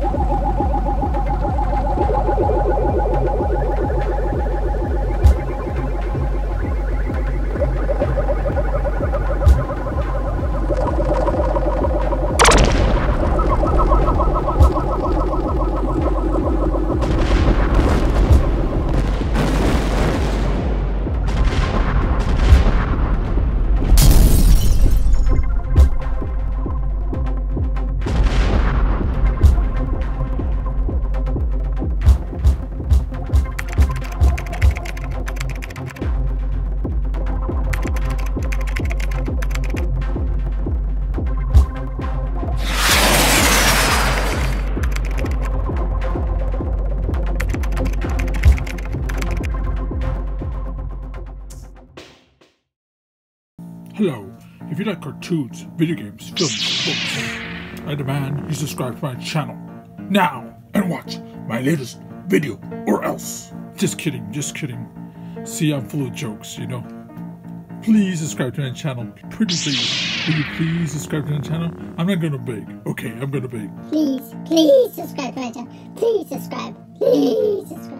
you Hello. If you like cartoons, video games, films, books, I demand you subscribe to my channel now and watch my latest video or else. Just kidding, just kidding. See, I'm full of jokes, you know. Please subscribe to my channel. Pretty please. Will you please subscribe to my channel? I'm not gonna beg. Okay, I'm gonna beg. Please, please subscribe to my channel. Please subscribe. Please subscribe.